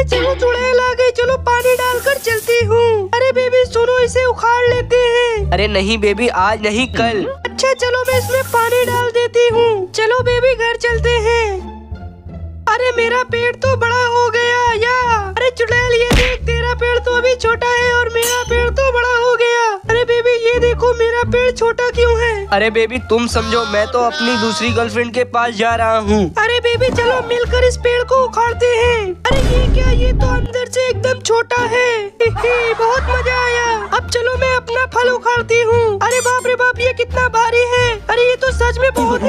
अरे चलो चुड़ैल आ गई चलो पानी डालकर चलती हूँ। अरे बेबी सुनो इसे उखाड़ लेते हैं। अरे नहीं बेबी आज नहीं कल। अच्छा चलो मैं इसमें पानी डाल देती हूँ। चलो बेबी घर चलते हैं। अरे मेरा पेड़ तो बड़ा हो गया या। अरे चुड़ैल ये देख तेरा पेड़ तो अभी छोटा है और मेरा पेड़ तो बड़ा हो गया। अरे बेबी ये देखो मेरा पेड़ छोटा क्यों है? अरे बेबी तुम समझो मैं तो अपनी दूसरी गर्लफ्रेंड के पास जा रहा हूँ। अरे बेबी चलो मिलकर इस पेड़ को उखाड़ते हैं। अंदर से एकदम छोटा है। बहुत मज़ा आया। अब चलो मैं अपना फल उखाड़ती हूँ। अरे बाप रे बाप, ये कितना भारी है। अरे, ये तो सच में बहुत